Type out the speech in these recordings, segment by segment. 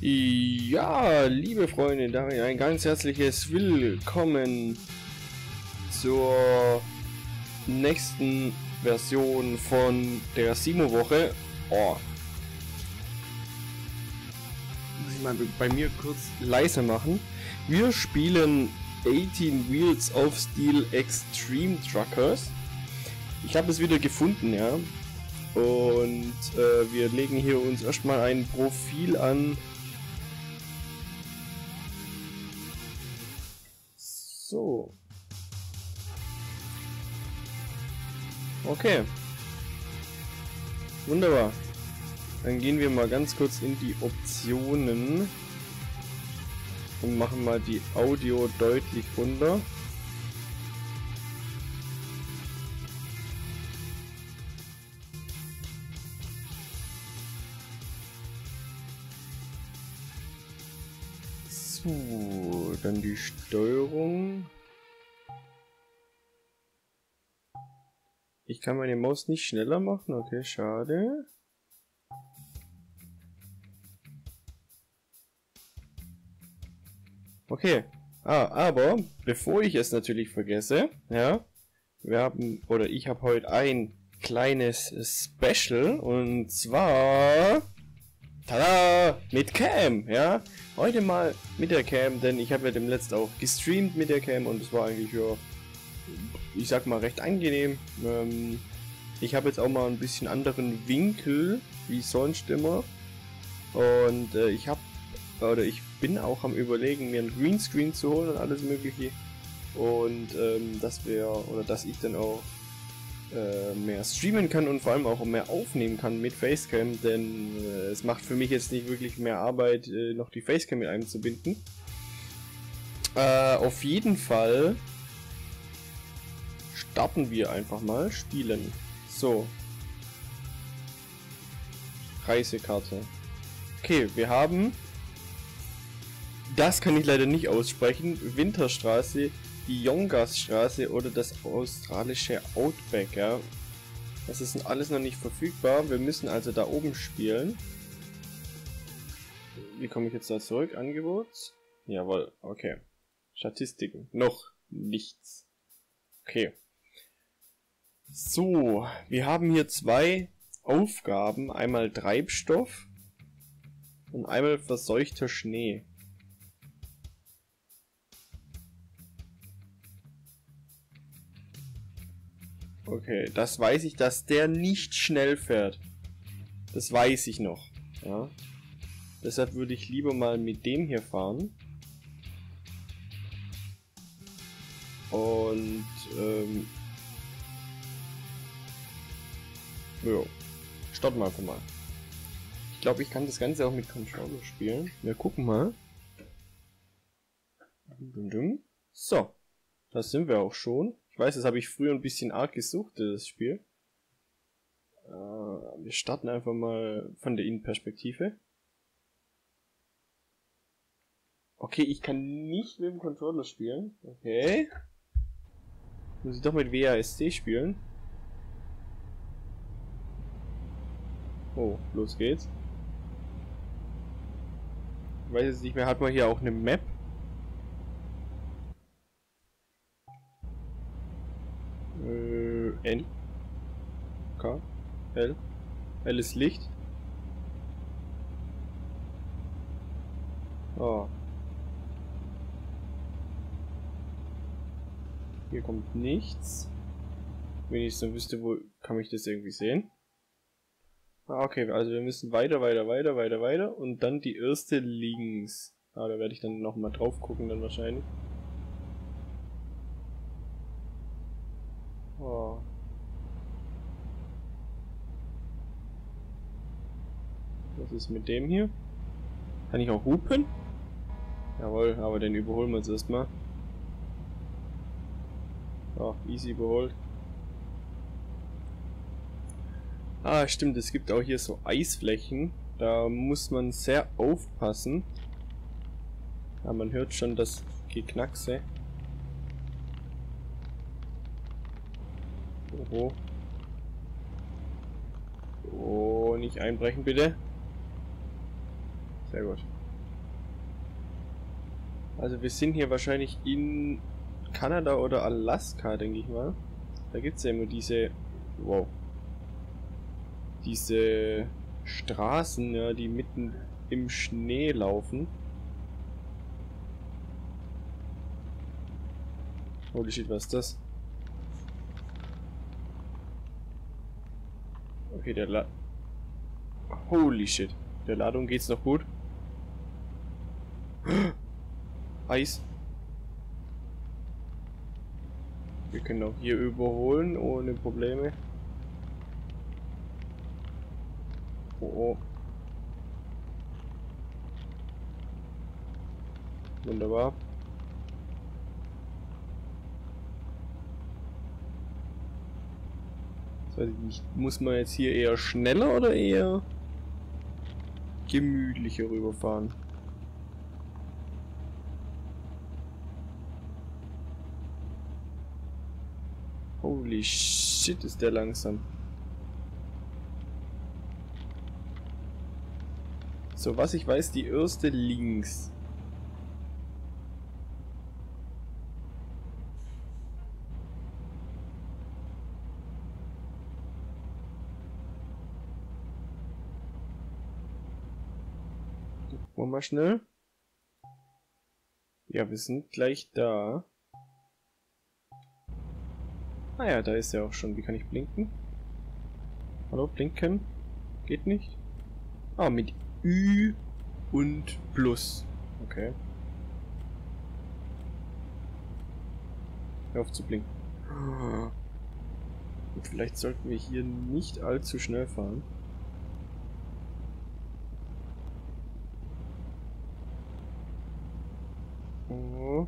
Ja, liebe Freunde, darin ein ganz herzliches Willkommen zur nächsten Version von der Simo-Woche. Oh. Muss ich mal bei mir kurz leiser machen. Wir spielen 18 Wheels of Steel Extreme Truckers. Ich habe es wieder gefunden, ja. Und äh, wir legen hier uns erstmal ein Profil an So. Okay. Wunderbar. Dann gehen wir mal ganz kurz in die Optionen und machen mal die Audio deutlich runter. So, dann die Steuerung. Ich kann meine Maus nicht schneller machen, okay, schade. Okay, ah, aber bevor ich es natürlich vergesse, ja, wir haben, oder ich habe heute ein kleines Special und zwar Tada! Mit Cam, ja. Heute mal mit der Cam, denn ich habe ja dem letzten auch gestreamt mit der Cam und es war eigentlich ja, ich sag mal, recht angenehm. Ähm, ich habe jetzt auch mal ein bisschen anderen Winkel wie sonst immer. Und äh, ich habe, oder ich bin auch am überlegen, mir ein Greenscreen zu holen und alles mögliche. Und ähm, dass wir, oder dass ich dann auch äh, mehr streamen kann und vor allem auch mehr aufnehmen kann mit Facecam, denn äh, es macht für mich jetzt nicht wirklich mehr Arbeit, äh, noch die Facecam mit einzubinden. Äh, auf jeden Fall starten wir einfach mal spielen. So. Reisekarte. Okay, wir haben das kann ich leider nicht aussprechen. Winterstraße die Yongas-Straße oder das australische Outback, ja. Das ist alles noch nicht verfügbar. Wir müssen also da oben spielen. Wie komme ich jetzt da zurück? Angebot? Jawohl, okay. Statistiken. Noch nichts. Okay. So, wir haben hier zwei Aufgaben. Einmal Treibstoff und einmal verseuchter Schnee. Okay, das weiß ich, dass der nicht schnell fährt. Das weiß ich noch. Ja. Deshalb würde ich lieber mal mit dem hier fahren. Und, ähm... Jo. Starten wir einfach mal. Ich glaube, ich kann das Ganze auch mit Controller spielen. Wir gucken mal. So. Das sind wir auch schon. Ich weiß, das habe ich früher ein bisschen arg gesucht, das Spiel. Äh, wir starten einfach mal von der Innenperspektive. Okay, ich kann nicht mit dem Controller spielen. Okay. Muss ich doch mit WASD spielen. Oh, los geht's. Ich weiß jetzt nicht mehr, hat man hier auch eine Map? N. K. L. L ist Licht. Oh. Hier kommt nichts. Wenn ich so wüsste, wo kann ich das irgendwie sehen? Ah, okay, also wir müssen weiter, weiter, weiter, weiter, weiter und dann die erste links. Ah, da werde ich dann nochmal drauf gucken dann wahrscheinlich. Oh. Was ist mit dem hier? Kann ich auch hupen? Jawohl, aber den überholen wir jetzt erstmal. Ja, easy überholt. Ah, stimmt, es gibt auch hier so Eisflächen. Da muss man sehr aufpassen. Ja, man hört schon das Geknackse. Oho. Oh, nicht einbrechen bitte. Sehr gut. Also wir sind hier wahrscheinlich in Kanada oder Alaska, denke ich mal. Da gibt es ja immer diese... Wow. Diese Straßen, ja, die mitten im Schnee laufen. Holy shit, was ist das? Okay, der La... Holy shit. Der Ladung geht's noch gut. Eis. Wir können auch hier überholen ohne Probleme. Oh, oh. Wunderbar. Nicht. Muss man jetzt hier eher schneller oder eher gemütlicher rüberfahren? Holy shit, ist der langsam. So, was ich weiß, die erste links. Gucken wir mal schnell. Ja, wir sind gleich da. Ah ja, da ist er auch schon. Wie kann ich blinken? Hallo, blinken? Geht nicht? Ah, mit Ü und Plus. Okay. Hör auf zu blinken. Und vielleicht sollten wir hier nicht allzu schnell fahren. Oh.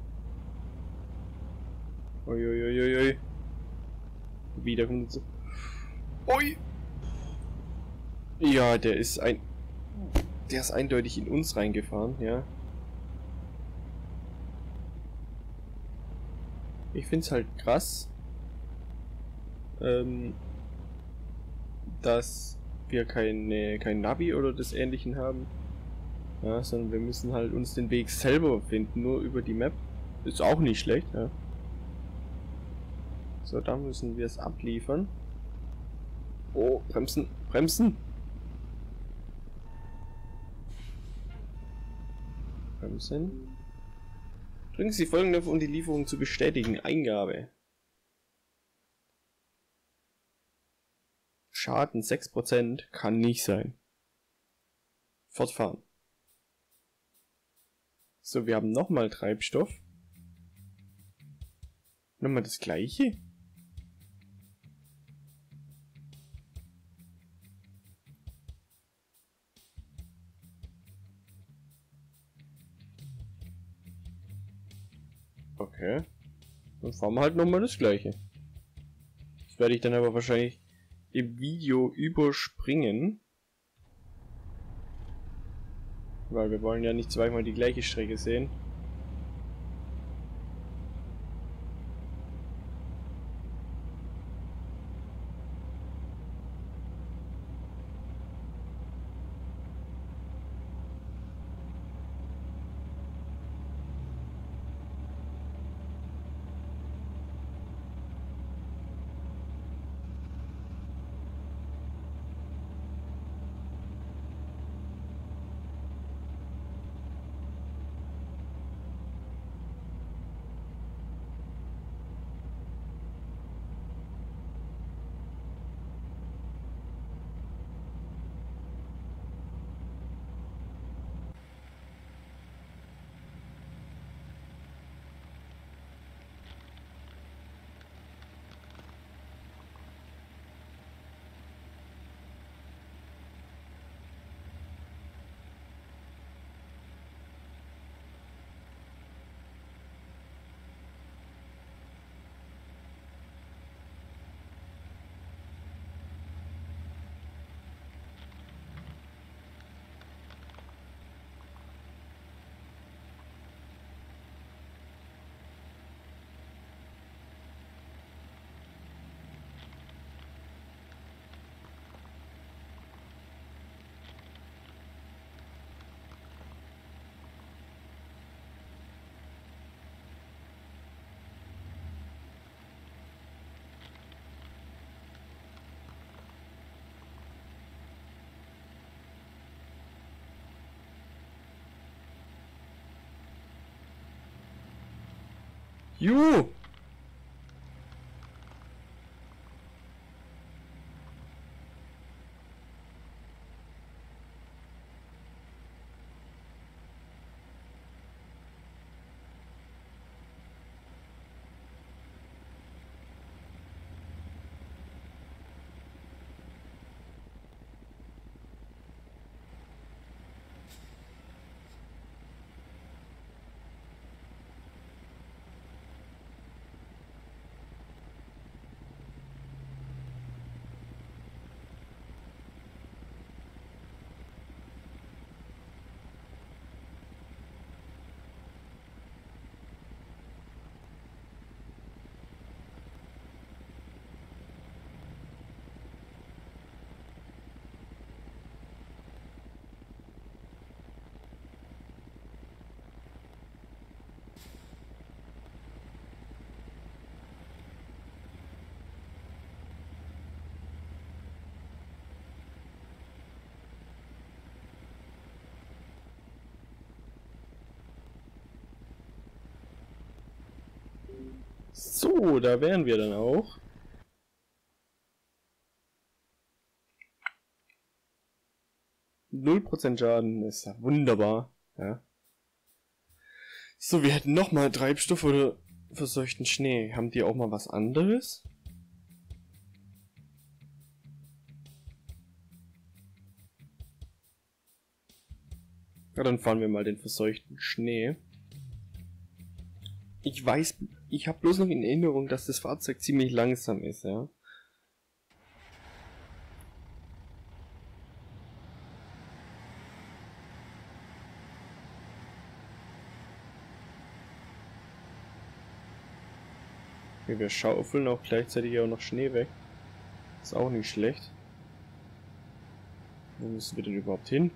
Uiuiuiui. Kommt so. Ui! Ja, der ist ein der ist eindeutig in uns reingefahren, ja. Ich find's halt krass, ähm, dass wir keine, kein Navi oder des ähnlichen haben. Ja, sondern wir müssen halt uns den Weg selber finden, nur über die Map. Ist auch nicht schlecht, ja. So, da müssen wir es abliefern. Oh, bremsen, bremsen! Bremsen. Drücken Sie folgende um die Lieferung zu bestätigen. Eingabe. Schaden 6% kann nicht sein. Fortfahren. So, wir haben nochmal Treibstoff. Nochmal das gleiche. Okay. Dann fahren wir halt nochmal das gleiche. Das werde ich dann aber wahrscheinlich im Video überspringen. Weil wir wollen ja nicht zweimal die gleiche Strecke sehen. Juhu! So, da wären wir dann auch. Null Prozent Schaden ist ja wunderbar. Ja. So, wir hätten nochmal Treibstoff oder verseuchten Schnee. Haben die auch mal was anderes? Ja, dann fahren wir mal den verseuchten Schnee. Ich weiß, ich habe bloß noch in Erinnerung, dass das Fahrzeug ziemlich langsam ist, ja. Okay, wir schaufeln auch gleichzeitig auch noch Schnee weg. Ist auch nicht schlecht. Wo müssen wir denn überhaupt hin?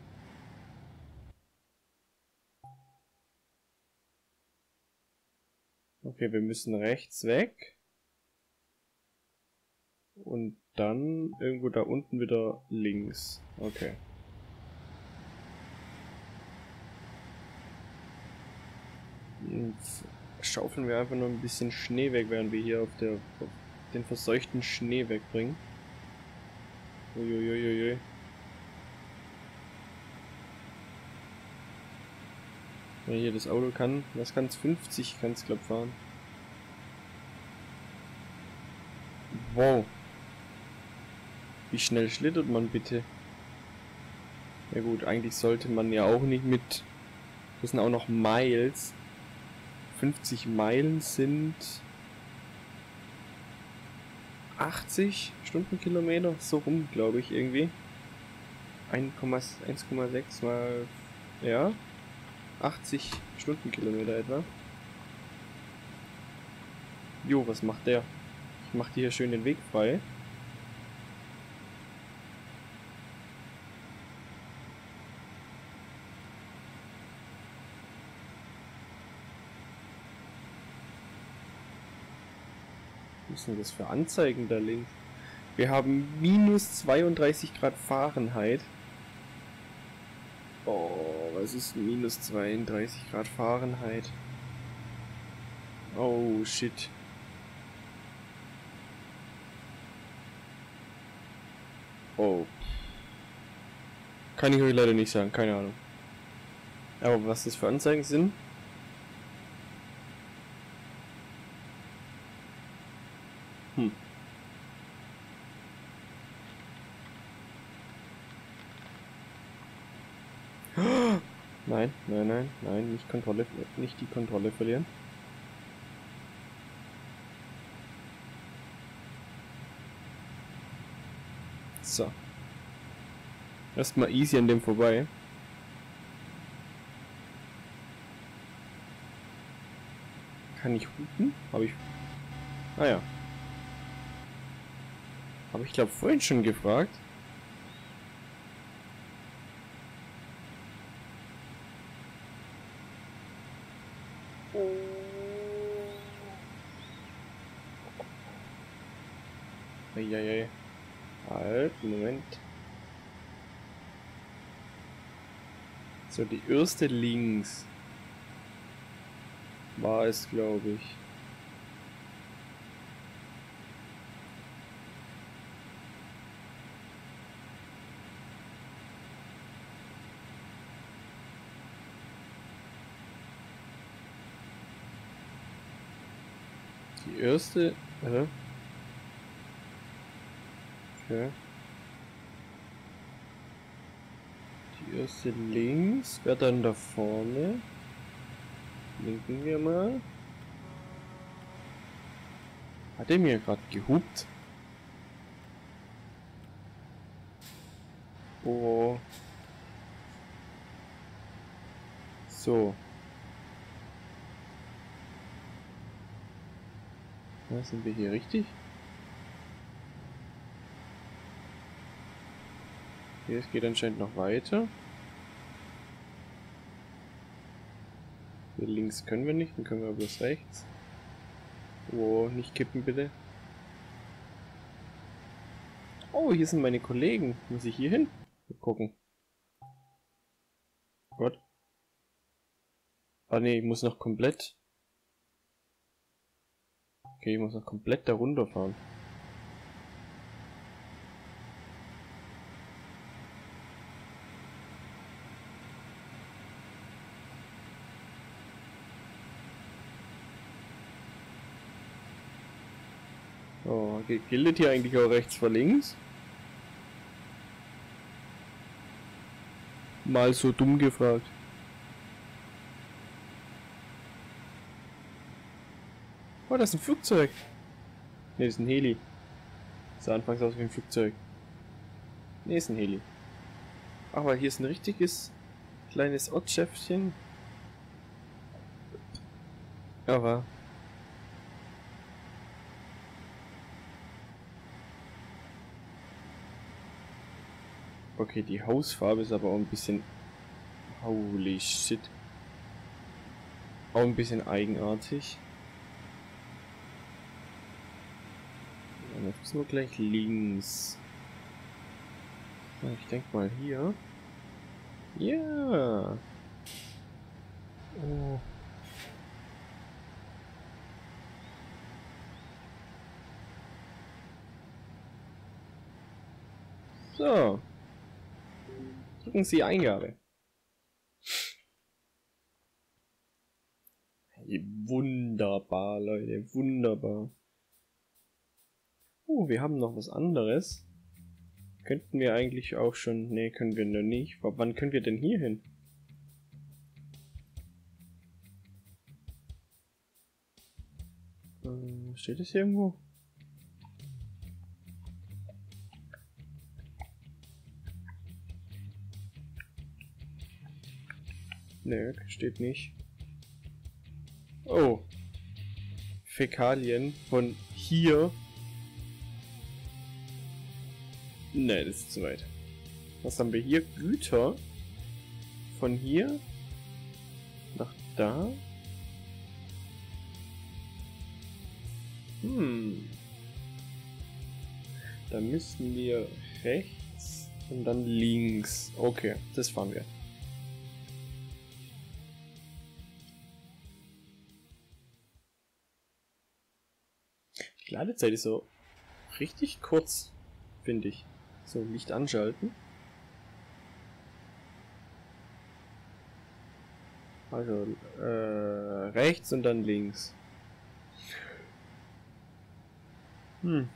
Okay, wir müssen rechts weg. Und dann irgendwo da unten wieder links. Okay. Jetzt schaufeln wir einfach nur ein bisschen Schnee weg, während wir hier auf, der, auf den verseuchten Schnee wegbringen. Uiuiuiui. Ja, hier das Auto kann, was kann es? 50 kann es glaub fahren. Wow. Wie schnell schlittert man bitte? Ja gut, eigentlich sollte man ja auch nicht mit... Das sind auch noch Miles. 50 Meilen sind... 80 Stundenkilometer, so rum, glaube ich, irgendwie. 1,6 mal... Ja, 80 Stundenkilometer etwa. Jo, was macht der? Ich mach dir hier schön den Weg frei. Was sind das für Anzeigen da links? Wir haben minus 32 Grad Fahrenheit. Was ist minus 32 Grad Fahrenheit? Oh, shit. Oh. Kann ich euch leider nicht sagen, keine Ahnung. Aber was das für Anzeigen sind? Hm. Nein, nein, nein, nein, nicht Kontrolle, nicht die Kontrolle verlieren. So. Erstmal easy an dem vorbei. Kann ich hupen? Habe ich... Ah ja. Habe ich glaube vorhin schon gefragt. So, die erste links war es, glaube ich. Die erste. Aha. Okay. Erste links. Wer dann da vorne? Linken wir mal. Hat er mir gerade gehupt? Oh. So. Ja, sind wir hier richtig? Okay, es geht anscheinend noch weiter. Links können wir nicht, dann können wir bloß rechts. Oh, nicht kippen bitte. Oh, hier sind meine Kollegen. Muss ich hier hin? Mal gucken. Gott. Ah ne, ich muss noch komplett. Okay, ich muss noch komplett da runterfahren. Oh, gilt das hier eigentlich auch rechts vor links? Mal so dumm gefragt. Oh, das ist ein Flugzeug. Ne, das ist ein Heli. Das sah anfangs aus wie ein Flugzeug. Ne, ist ein Heli. Aber hier ist ein richtiges kleines Ortschäftchen. Aber Okay, die Hausfarbe ist aber auch ein bisschen... Holy shit. Auch ein bisschen eigenartig. Jetzt müssen wir gleich links. Ich denke mal hier. Ja. Oh. So. Drücken Sie Eingabe. Wunderbar, Leute, wunderbar. Oh, wir haben noch was anderes. Könnten wir eigentlich auch schon... Ne, können wir noch nicht. Wann können wir denn hier hin? Äh, steht das hier irgendwo? Ne, steht nicht. Oh. Fäkalien von hier. Ne, das ist zu weit. Was haben wir hier? Güter. Von hier nach da. Hm. Da müssten wir rechts und dann links. Okay, das fahren wir. Ladezeit ist so richtig kurz, finde ich. So, Licht anschalten. Also, äh, rechts und dann links. Hm.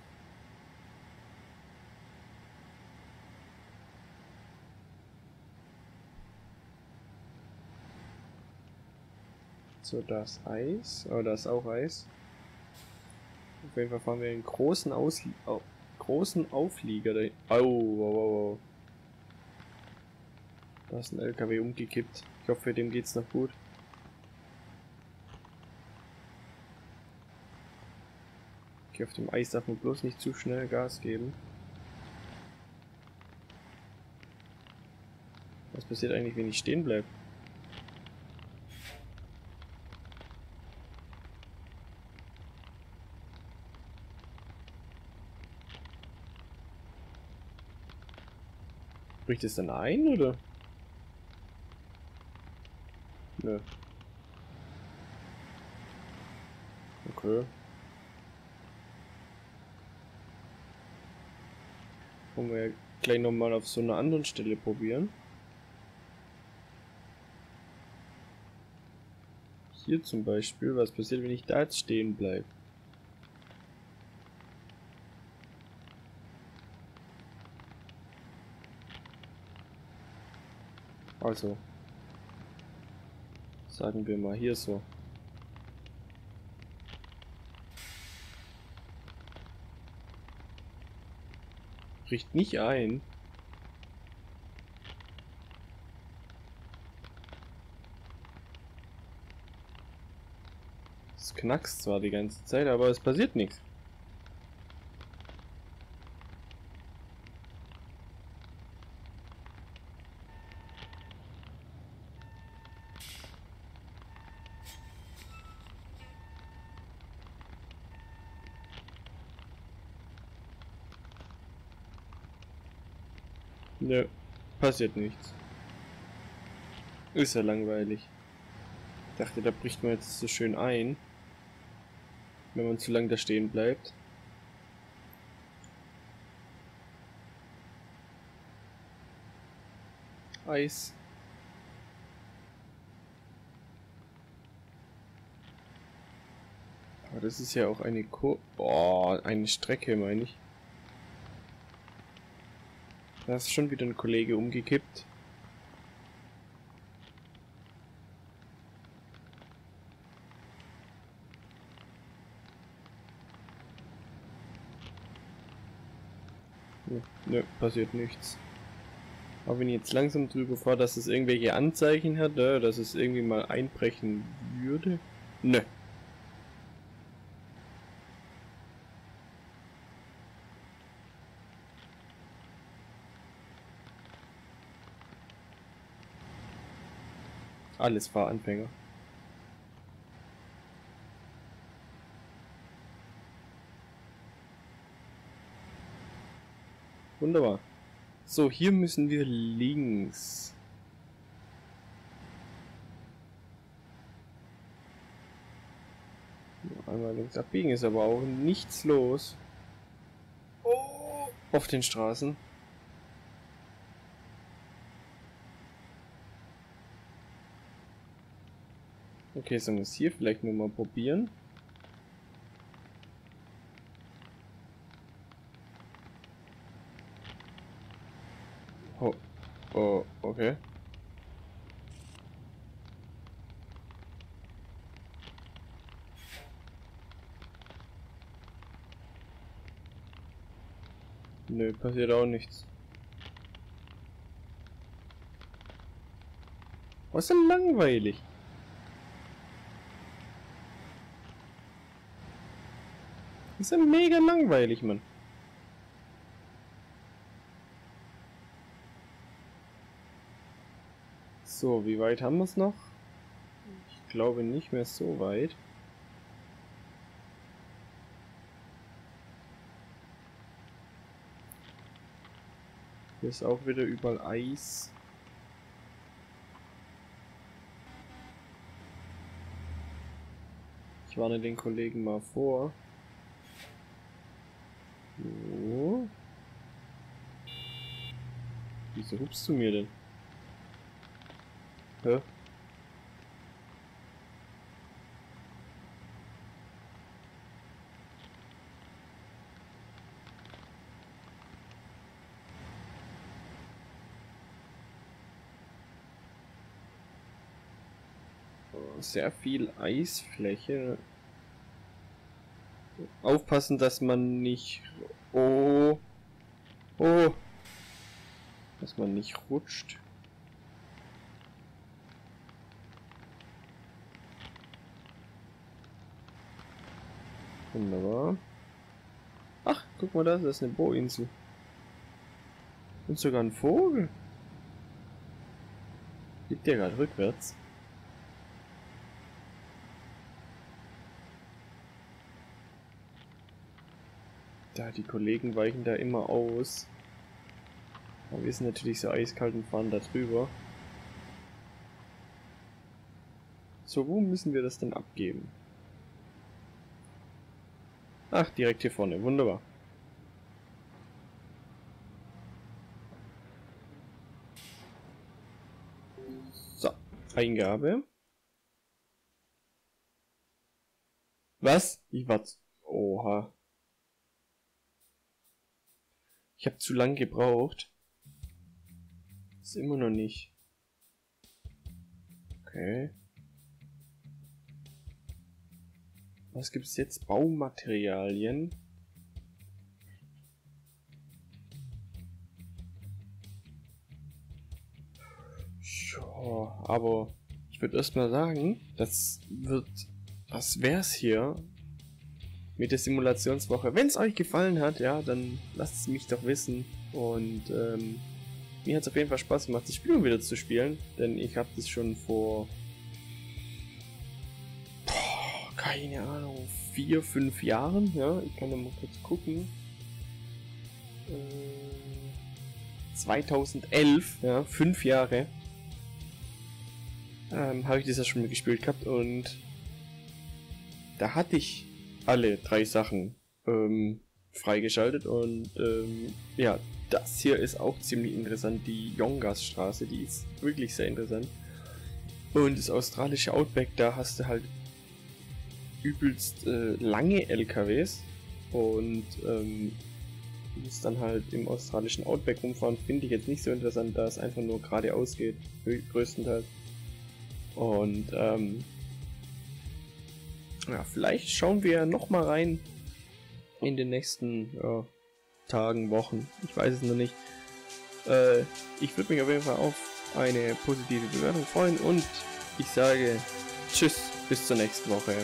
So, das Eis. Oh, das ist auch Eis. Auf jeden Fall fahren wir einen großen, Ausli oh, großen Auflieger da. Au, au, au, au. Da ist ein LKW umgekippt. Ich hoffe, dem geht's noch gut. Okay, auf dem Eis darf man bloß nicht zu schnell Gas geben. Was passiert eigentlich, wenn ich stehen bleibe? Bricht es dann ein, oder? Nö. Okay. Wollen wir gleich nochmal auf so einer anderen Stelle probieren. Hier zum Beispiel, was passiert, wenn ich da jetzt stehen bleibe? Also. Sagen wir mal hier so. Bricht nicht ein. Es knackst zwar die ganze Zeit, aber es passiert nichts. Nö, passiert nichts. Ist ja langweilig. Dachte, da bricht man jetzt so schön ein. Wenn man zu lange da stehen bleibt. Eis. Aber das ist ja auch eine Kur... Boah, eine Strecke, meine ich. Da ist schon wieder ein Kollege umgekippt. Nö, passiert nichts. Aber wenn ich jetzt langsam drüber fahre, dass es irgendwelche Anzeichen hat, äh, dass es irgendwie mal einbrechen würde. Nö, Alles Fahranfänger. Wunderbar. So, hier müssen wir links. Einmal links abbiegen ist aber auch nichts los. Oh, auf den Straßen. Okay, sollen wir es hier vielleicht nur mal probieren? Oh, oh, okay. Nö, passiert auch nichts. Was ist denn langweilig? Das ist ja mega langweilig, Mann. So, wie weit haben wir es noch? Ich glaube nicht mehr so weit. Hier ist auch wieder überall Eis. Ich warne den Kollegen mal vor. So. Wieso hupst du mir denn? Hä? sehr viel Eisfläche. Aufpassen, dass man nicht Oh. Oh. Dass man nicht rutscht. Wunderbar. Ach, guck mal da, das ist eine Bohrinsel. Und sogar ein Vogel. Liegt der gerade rückwärts? Da, die Kollegen weichen da immer aus. Aber wir sind natürlich so eiskalt und fahren da drüber. So, wo müssen wir das denn abgeben? Ach, direkt hier vorne. Wunderbar. So, Eingabe. Was? Ich war's. Oha. Ich habe zu lang gebraucht. Ist immer noch nicht. Okay. Was gibt's jetzt? Baumaterialien. Ja, aber ich würde erstmal sagen, das wird, das wär's hier mit der Simulationswoche. Wenn es euch gefallen hat, ja, dann lasst es mich doch wissen. Und ähm, mir hat es auf jeden Fall Spaß gemacht, das Spiel wieder zu spielen, denn ich habe das schon vor boah, keine Ahnung vier, fünf Jahren, ja, ich kann mal kurz gucken. Äh, 2011, ja, fünf Jahre ähm, habe ich das ja schon mal gespielt gehabt und da hatte ich alle drei Sachen ähm, freigeschaltet und ähm, ja, das hier ist auch ziemlich interessant, die Yongas-Straße, die ist wirklich sehr interessant. Und das australische Outback, da hast du halt übelst äh, lange LKWs und ähm, musst dann halt im australischen Outback rumfahren, finde ich jetzt nicht so interessant, da es einfach nur geradeaus geht, größtenteils. Und ähm, ja, vielleicht schauen wir noch mal rein in den nächsten ja, Tagen, Wochen. Ich weiß es noch nicht. Äh, ich würde mich auf jeden Fall auf eine positive Bewertung freuen und ich sage Tschüss, bis zur nächsten Woche.